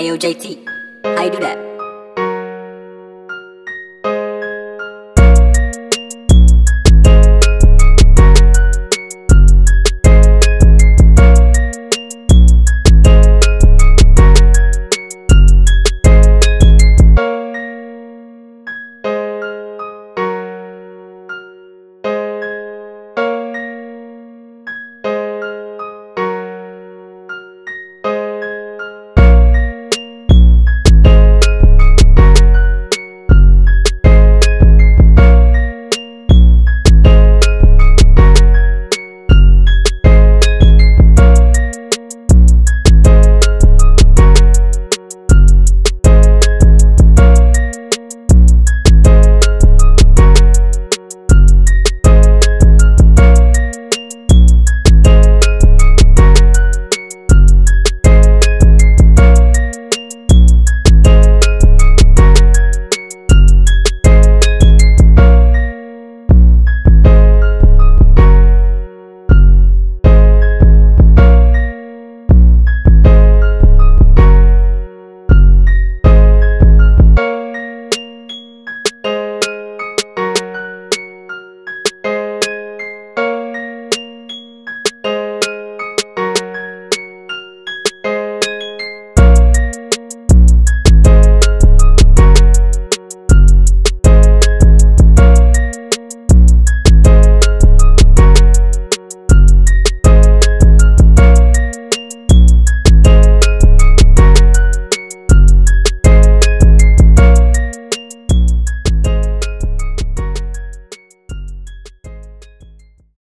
AOJT. How you do that?